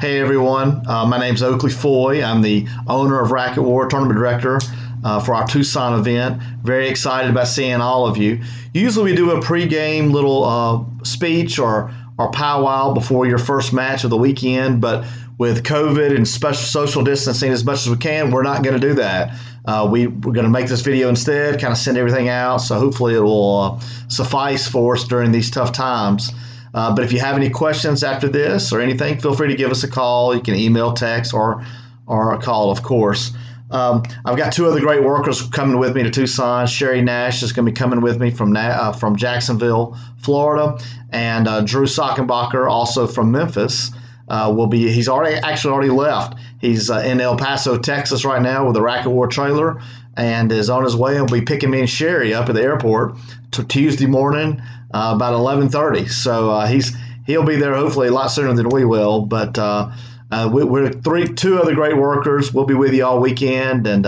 Hey everyone, uh, my is Oakley Foy. I'm the owner of Racquet War, tournament director uh, for our Tucson event. Very excited about seeing all of you. Usually we do a pregame little uh, speech or, or powwow before your first match of the weekend, but with COVID and special social distancing as much as we can, we're not going to do that. Uh, we, we're going to make this video instead, kind of send everything out, so hopefully it will uh, suffice for us during these tough times. Uh, but if you have any questions after this or anything, feel free to give us a call. You can email, text, or or a call, of course. Um, I've got two other great workers coming with me to Tucson. Sherry Nash is going to be coming with me from uh, from Jacksonville, Florida, and uh, Drew Sockenbacher, also from Memphis, uh, will be. He's already actually already left. He's uh, in El Paso, Texas, right now with a Racquet War trailer, and is on his way. He'll be picking me and Sherry up at the airport to Tuesday morning uh, about 11:30. So uh, he's he'll be there hopefully a lot sooner than we will. But uh, uh, we, are three two other great workers. We'll be with you all weekend, and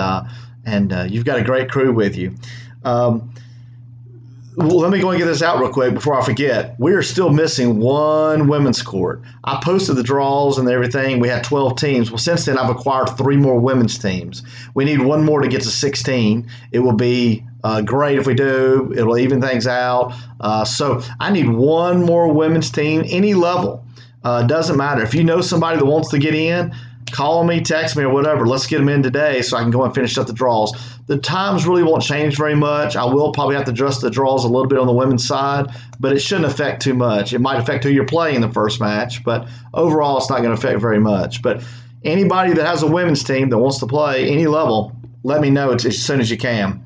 and you've got a great crew with you. Um, let me go and get this out real quick before I forget. We are still missing one women's court. I posted the draws and everything. We had 12 teams. Well, since then, I've acquired three more women's teams. We need one more to get to 16. It will be uh, great if we do. It'll even things out. Uh, so I need one more women's team, any level. Uh, doesn't matter. If you know somebody that wants to get in, call me, text me, or whatever. Let's get them in today so I can go and finish up the draws. The times really won't change very much. I will probably have to adjust the draws a little bit on the women's side, but it shouldn't affect too much. It might affect who you're playing in the first match, but overall, it's not going to affect very much. But anybody that has a women's team that wants to play any level, let me know as soon as you can.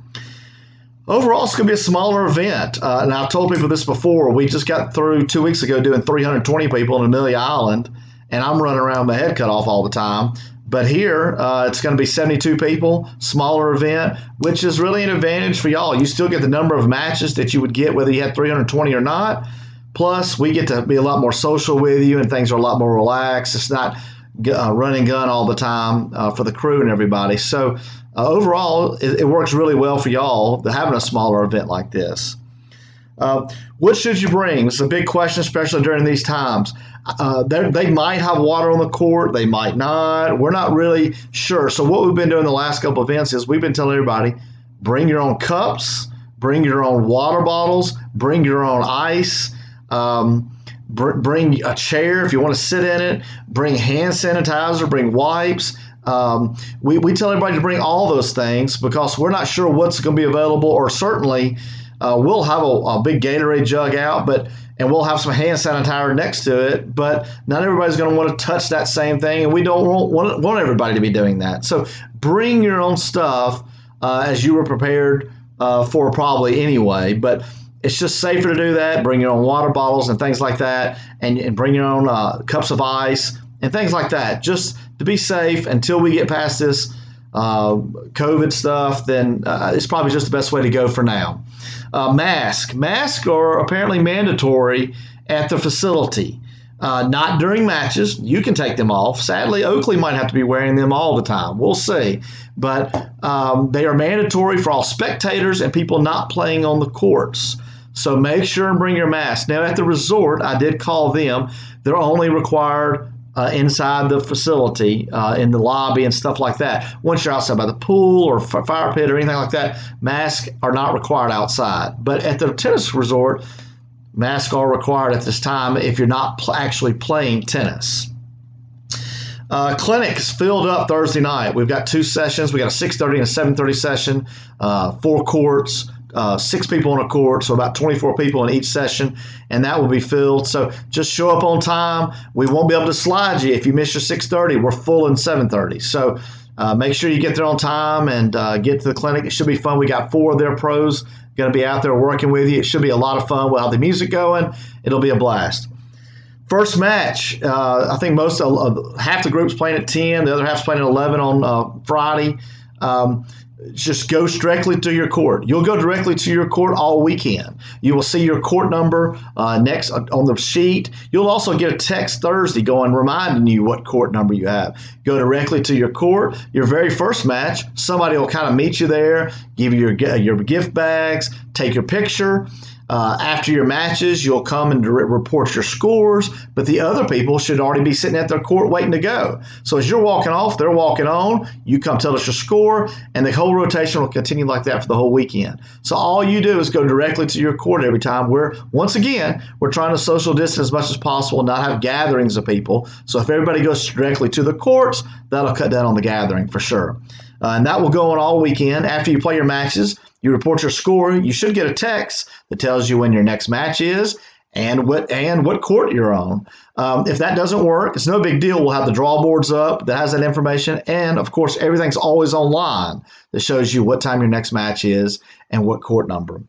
Overall, it's going to be a smaller event. Uh, and I've told people this before. We just got through two weeks ago doing 320 people in Amelia Island and I'm running around with my head cut off all the time. But here, uh, it's going to be 72 people, smaller event, which is really an advantage for y'all. You still get the number of matches that you would get whether you had 320 or not. Plus, we get to be a lot more social with you, and things are a lot more relaxed. It's not uh, running gun all the time uh, for the crew and everybody. So, uh, overall, it, it, works really well for y'all having a smaller event like this. Uh, what should you bring? It's a big question, especially during these times. Uh, they might have water on the court, they might not. We're not really sure. So, what we've been doing the last couple events is we've been telling everybody bring your own cups, bring your own water bottles, bring your own ice. Um, br- bring a chair if you want to sit in it. Bring hand sanitizer. Bring wipes. Um, we, we tell everybody to bring all those things because we're not sure what's going to be available, or certainly uh, we'll have a, a, big Gatorade jug out, but and we'll have some hand sanitizer next to it. But not everybody's going to want to touch that same thing, and we don't want, want everybody to be doing that. So bring your own stuff uh, as you were prepared uh, for probably anyway. But it's just safer to do that. Bring your own water bottles and things like that, and, and bring your own uh, cups of ice and things like that, just to be safe until we get past this uh, COVID stuff, then uh, it's probably just the best way to go for now. Uh, mask. Masks are apparently mandatory at the facility. Uh, not during matches. You can take them off. Sadly, Oakley might have to be wearing them all the time. We'll see. But um, they are mandatory for all spectators and people not playing on the courts. So make sure and bring your mask. Now, at the resort, I did call them. They're only required uh, inside the facility, uh, in the lobby, and stuff like that. Once you're outside by the pool or fire pit or anything like that, masks are not required outside. But at the tennis resort, masks are required at this time if you're not pl- actually playing tennis. Uh, clinic is filled up Thursday night. We've got two sessions. We got a 6:30 and a 7:30 session, uh, four courts uh, six people on a court, so about 24 people in each session, and that will be filled. So just show up on time. We won't be able to slide you if you miss your 6:30. We're full in 7:30. So uh, make sure you get there on time and uh, get to the clinic. It should be fun. We got four of their pros going to be out there working with you. It should be a lot of fun. We'll have the music going. It'll be a blast. First match, uh, I think most of, half the group's playing at 10, the other half's playing at 11 on uh, Friday. Um, just go directly to your court. You'll go directly to your court all weekend. You will see your court number uh, next on the sheet. You'll also get a text Thursday going reminding you what court number you have. Go directly to your court. Your very first match, somebody will kind of meet you there, give you your your gift bags, take your picture. Uh, after your matches, you'll come and report your scores, but the other people should already be sitting at their court waiting to go. So as you're walking off, they're walking on. You come tell us your score, and the whole rotation will continue like that for the whole weekend. So all you do is go directly to your court every time. We're once again we're trying to social distance as much as possible, not have gatherings of people. So if everybody goes directly to the courts, that'll cut down on the gathering for sure. Uh, and that will go on all weekend. After you play your matches, you report your score. You should get a text that tells you when your next match is and what and what court you're on. Um, if that doesn't work, it's no big deal. We'll have the draw boards up that has that information, and of course, everything's always online that shows you what time your next match is and what court number.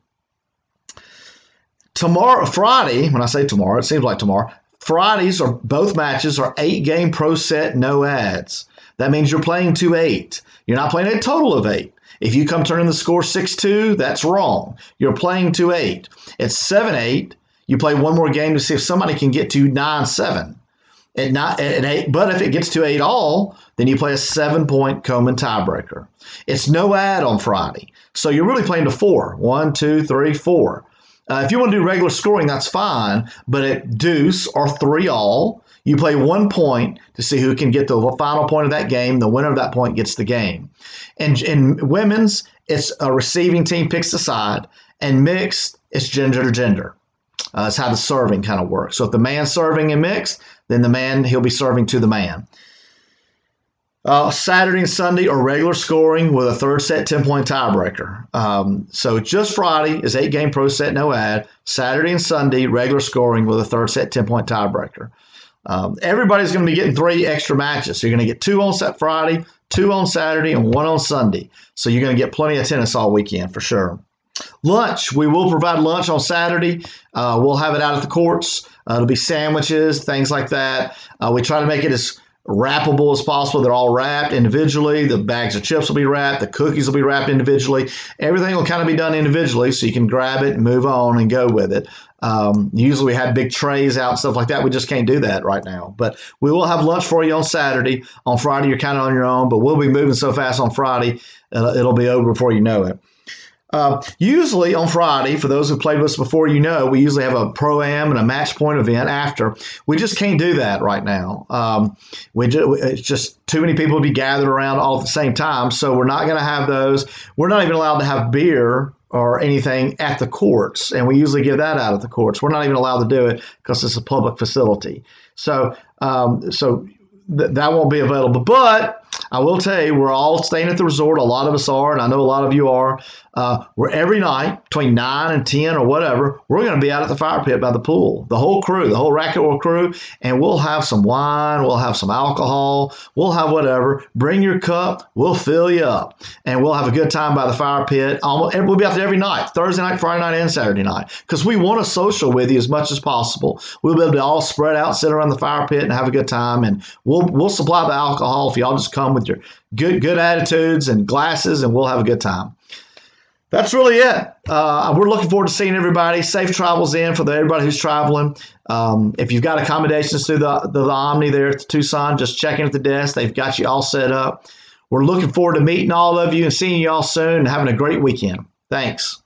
Tomorrow, Friday, when I say tomorrow, it seems like tomorrow. Fridays are both matches are eight game pro set, no ads. That means you're playing to eight. You're not playing a total of eight. If you come turning the score 6 2, that's wrong. You're playing to 8. It's 7 8. You play one more game to see if somebody can get to 9 7. At, not, at eight, but if it gets to 8 all, then you play a seven point Coman tiebreaker. It's no ad on Friday. So you're really playing to four. One, two, three, four. Uh, if you want to do regular scoring, that's fine. But at deuce or three all, you play one point to see who can get the final point of that game. The winner of that point gets the game. And in women's, it's a receiving team picks the side, and mixed, it's gender to gender. Uh, that's how the serving kind of works. So if the man's serving in mixed, then the man he'll be serving to the man. Uh, Saturday and Sunday are regular scoring with a third set 10 point tiebreaker. Um, so just Friday is eight game pro set, no ad. Saturday and Sunday, regular scoring with a third set 10 point tiebreaker. Um, everybody's going to be getting three extra matches. So you're going to get two on set Friday, two on Saturday, and one on Sunday. So you're going to get plenty of tennis all weekend for sure. Lunch, we will provide lunch on Saturday. Uh, we'll have it out at the courts. Uh, it'll be sandwiches, things like that. Uh, we try to make it as wrappable as possible. They're all wrapped individually. The bags of chips will be wrapped. The cookies will be wrapped individually. Everything will kind of be done individually so you can grab it move on and go with it. Um, usually we have big trays out, stuff like that. We just can't do that right now. But we will have lunch for you on Saturday. On Friday, you're kind of on your own, but we'll be moving so fast on Friday, uh, it'll be over before you know it. Uh, usually on Friday, for those who played with us before, you know, we usually have a pro am and a match point event after. We just can't do that right now. Um, we it's just too many people to be gathered around all at the same time. So we're not going to have those. We're not even allowed to have beer or anything at the courts, and we usually give that out at the courts. We're not even allowed to do it because it's a public facility. So, um, so th- that won't be available. But I will tell you, we're all staying at the resort. A lot of us are, and I know a lot of you are. Uh, we're every night between nine and ten or whatever. We're going to be out at the fire pit by the pool. The whole crew, the whole Racket crew, and we'll have some wine. We'll have some alcohol. We'll have whatever. Bring your cup. We'll fill you up, and we'll have a good time by the fire pit. Almost, we'll be out there every night, Thursday night, Friday night, and Saturday night, because we want to social with you as much as possible. We'll be able to all spread out, sit around the fire pit, and have a good time. And we'll we'll supply the alcohol if y'all just come with your good good attitudes and glasses, and we'll have a good time. That's really it. Uh, we're looking forward to seeing everybody. Safe travels in for the, everybody who's traveling. Um, if you've got accommodations through the, the, the Omni there at the Tucson, just check in at the desk. They've got you all set up. We're looking forward to meeting all of you and seeing you all soon and having a great weekend. Thanks.